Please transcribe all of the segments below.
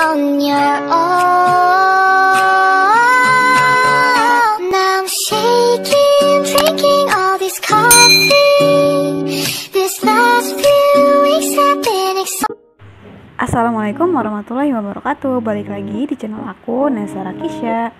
Assalamualaikum warahmatullahi wabarakatuh. Balik lagi di channel aku Nesa Rakisha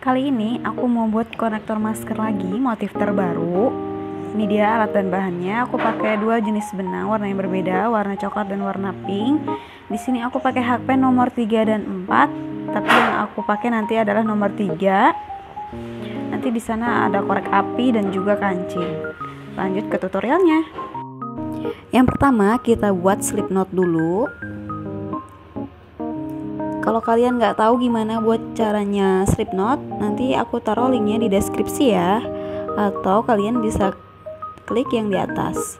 Kali ini aku mau buat konektor masker lagi Motif terbaru Ini dia alat dan bahannya. Aku pakai dua jenis benang Warna yang berbeda Warna coklat dan warna pink. Di sini aku pakai hakpen nomor 3 dan 4 Tapi yang aku pakai nanti adalah nomor 3 Nanti di sana ada korek api dan juga kancing. Lanjut ke tutorialnya. Yang pertama kita buat slip knot dulu. Kalau kalian nggak tahu gimana buat caranya slip knot, nanti aku taruh linknya di deskripsi ya. Atau kalian bisa klik yang di atas.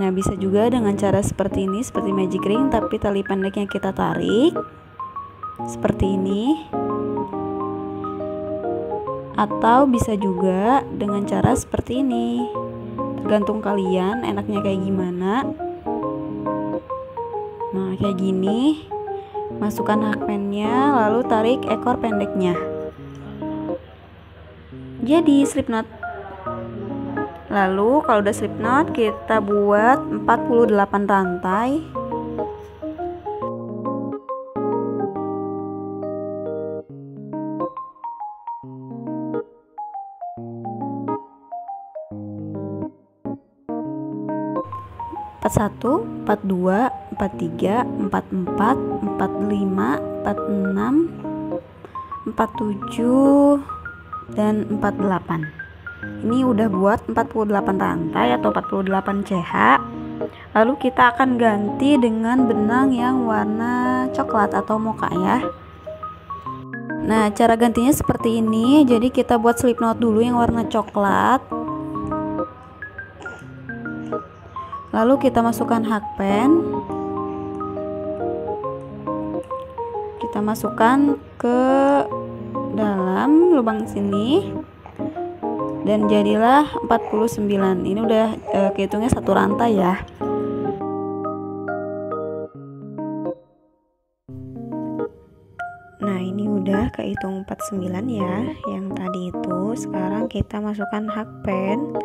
Nah, bisa juga dengan cara seperti ini, seperti magic ring, tapi tali pendeknya kita tarik seperti ini. Atau bisa juga dengan cara seperti ini. Tergantung kalian enaknya kayak gimana. Nah, kayak gini. Masukkan hakpennya, lalu tarik ekor pendeknya. Jadi slip knot. Lalu kalau udah slip knot, kita buat 48 rantai. empat satu, empat dua, empat tiga, empat empat, empat lima, empat enam, empat tujuh, dan empat delapan. Ini udah buat 48 rantai atau 48 CH. Lalu kita akan ganti dengan benang yang warna coklat atau mocha ya. Nah, cara gantinya seperti ini. Jadi kita buat slip knot dulu yang warna coklat. lalu kita masukkan hakpen kita masukkan ke dalam lubang sini dan jadilah 49 ini udah e, kehitungnya satu rantai ya. Nah ini udah kehitung 49 ya. Yang tadi itu Sekarang kita masukkan hakpen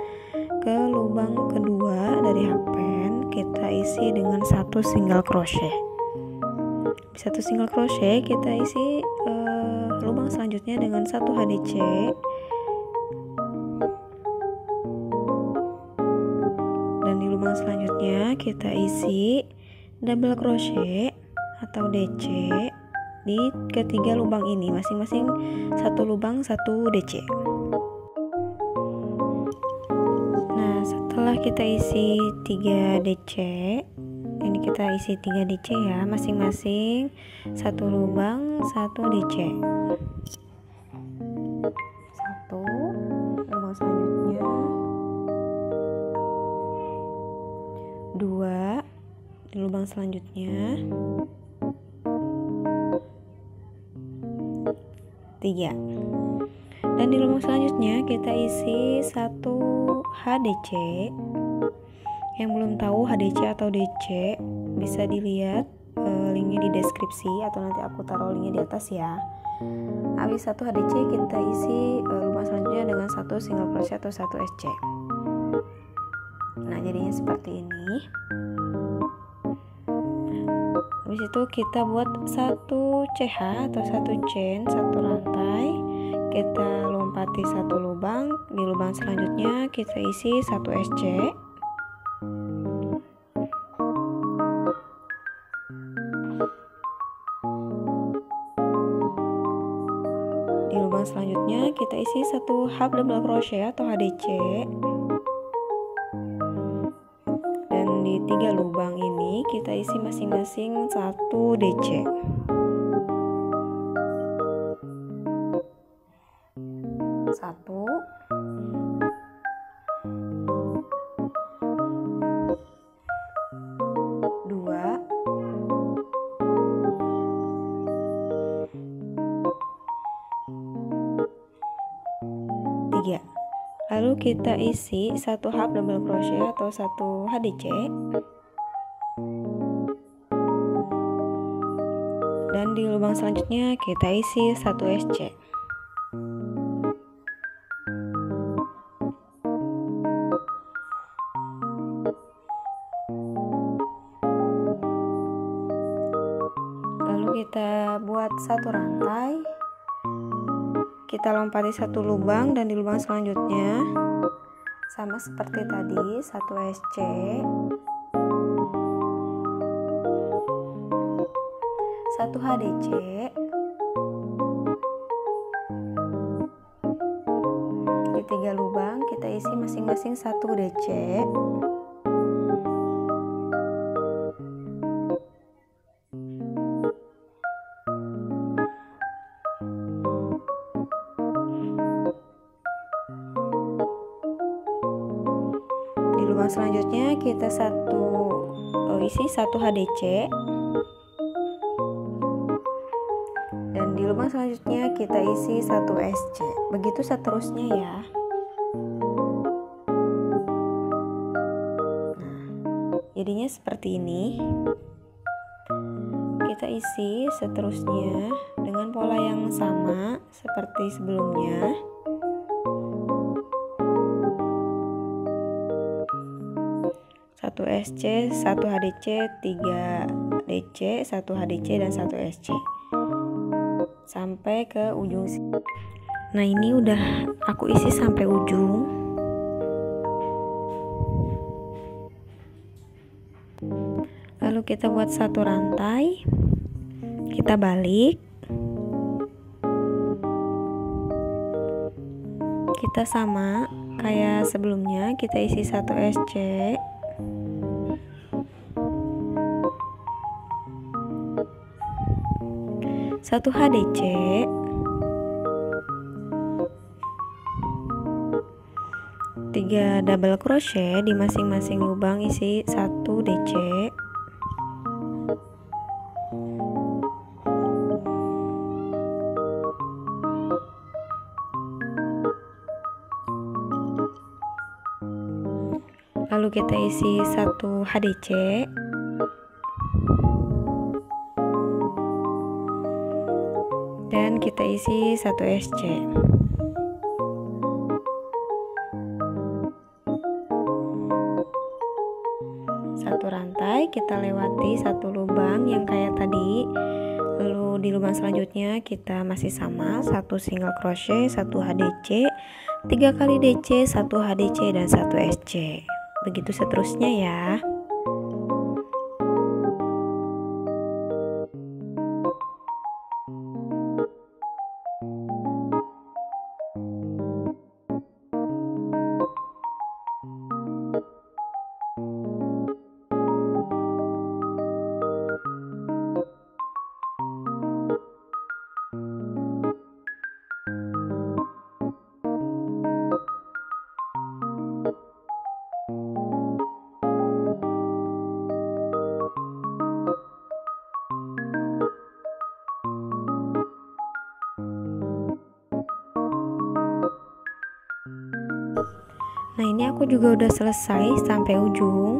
Ke lubang kedua. Dari hakpen Kita isi dengan satu single crochet. Satu single crochet kita isi uh, lubang selanjutnya dengan satu HDC lubang selanjutnya kita isi double crochet atau DC di ketiga lubang ini. Masing-masing satu lubang satu DC nah setelah kita isi 3 DC ini kita isi 3 DC ya masing-masing satu lubang satu DC selanjutnya. 3 dan di lubang selanjutnya kita isi satu HDC yang belum tahu HDC atau DC bisa dilihat e, linknya di deskripsi atau nanti aku taruh linknya di atas ya. Habis satu HDC kita isi e, lubang selanjutnya dengan satu single crochet atau satu SC nah jadinya seperti ini habis itu kita buat satu CH atau satu chain satu rantai. Kita lompati satu lubang. Di lubang selanjutnya kita isi satu SC di lubang selanjutnya kita isi satu half double crochet atau HDC kita isi masing-masing. Satu DC satu. Dua. Tiga. Lalu kita isi satu half double crochet atau satu HDC dan di lubang selanjutnya kita isi 1 SC lalu kita buat satu rantai. Kita lompati satu lubang dan di lubang selanjutnya sama seperti tadi satu SC satu HDC di tiga lubang kita isi masing-masing satu DC di lubang selanjutnya kita satu oh, isi satu HDC selanjutnya kita isi satu SC begitu seterusnya ya. Nah jadinya seperti ini. Kita isi seterusnya dengan pola yang sama seperti sebelumnya. Satu SC, satu HDC, 3 DC, satu HDC dan satu SC sampai ke ujung sini. Nah, ini udah aku isi sampai ujung. Lalu kita buat satu rantai. Kita balik. Kita sama kayak sebelumnya, kita isi satu SC. Satu HDC tiga double crochet di masing-masing lubang isi satu DC lalu kita isi satu HDC isi satu SC satu rantai kita lewati satu lubang yang kayak tadi. Lalu di lubang selanjutnya kita masih sama satu single crochet satu HDC tiga kali DC satu HDC dan satu SC begitu seterusnya ya Nah ini aku juga udah selesai sampai ujung.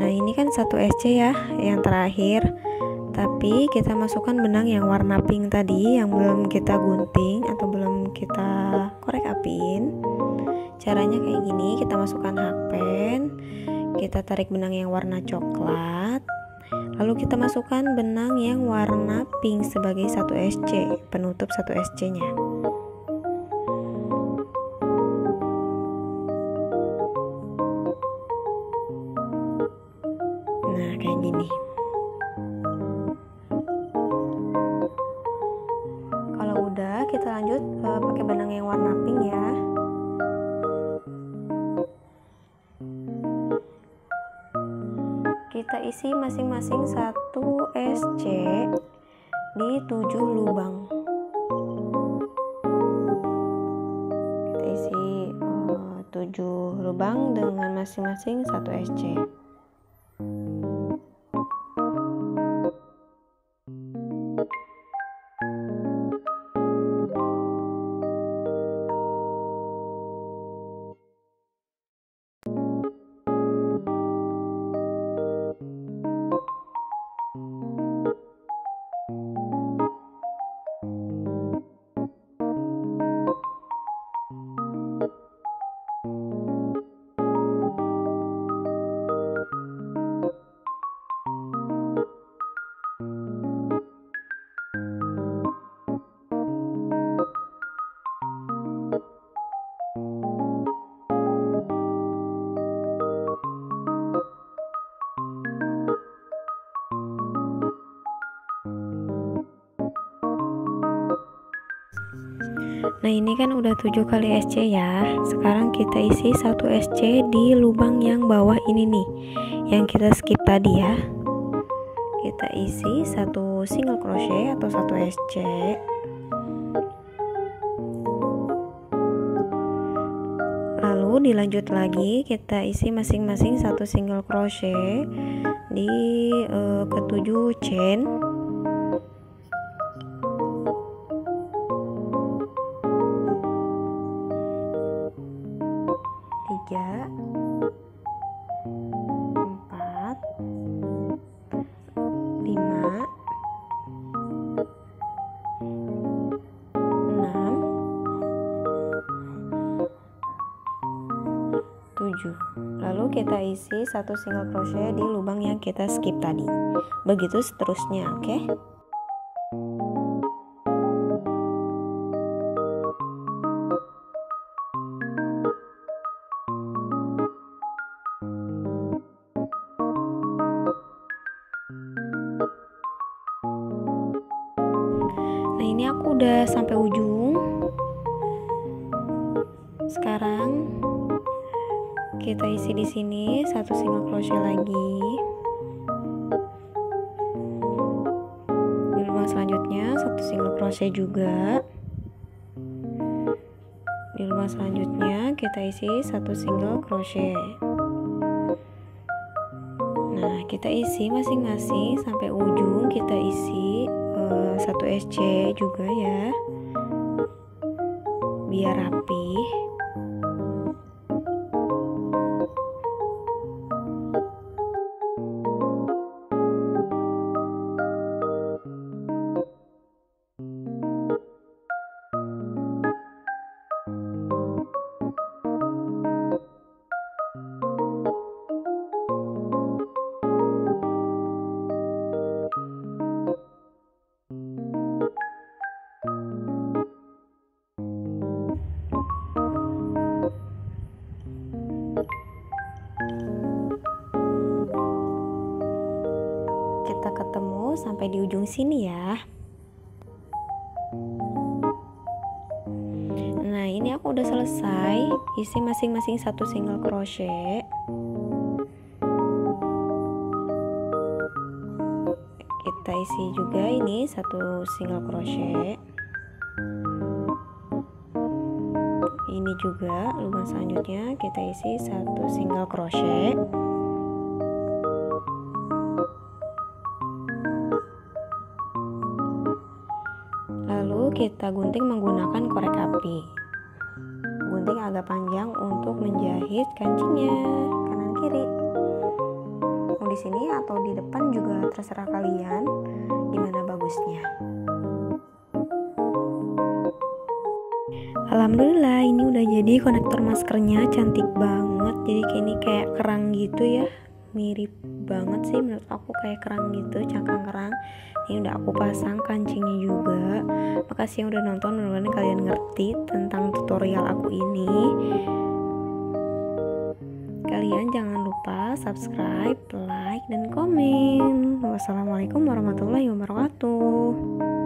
Nah ini kan satu SC ya yang terakhir. Tapi kita masukkan benang yang warna pink tadi Yang belum kita gunting atau belum kita korek apin. Caranya kayak gini kita masukkan hakpen Kita tarik benang yang warna coklat Lalu kita masukkan benang yang warna pink sebagai satu SC Penutup satu SC nya Kita isi masing-masing satu SC di 7 lubang. Kita isi uh, 7 lubang dengan masing-masing satu SC. Nah ini kan udah 7 kali SC ya. Sekarang kita isi satu SC di lubang yang bawah ini nih. Yang kita skip tadi ya. Kita isi satu single crochet atau satu SC Lalu dilanjut lagi kita isi masing-masing satu single crochet Di uh, ketujuh chain kita isi satu single crochet di lubang yang kita skip tadi begitu seterusnya oke okay? Nah, ini aku udah sampai ujung. Sekarang kita isi di sini satu single crochet lagi. Di lubang selanjutnya satu single crochet juga. Di lubang selanjutnya kita isi satu single crochet. Nah kita isi masing-masing sampai ujung kita isi uh, satu SC juga ya. Biar rapi di ujung sini ya. Nah ini aku udah selesai isi masing-masing satu single crochet. Kita isi juga ini satu single crochet. Ini juga lubang selanjutnya kita isi satu single crochet kita gunting menggunakan korek api. Gunting agak panjang untuk menjahit kancingnya kanan kiri. Mau di sini atau di depan juga terserah kalian gimana bagusnya. Alhamdulillah ini udah jadi konektor maskernya cantik banget jadi kayak ini kayak kerang gitu ya mirip banget sih menurut aku kayak kerang gitu cangkang kerang. Ini udah aku pasang kancingnya juga. Makasih yang udah nonton mudah-mudahan kalian ngerti tentang tutorial aku ini. Kalian jangan lupa subscribe like dan komen. Wassalamualaikum warahmatullahi wabarakatuh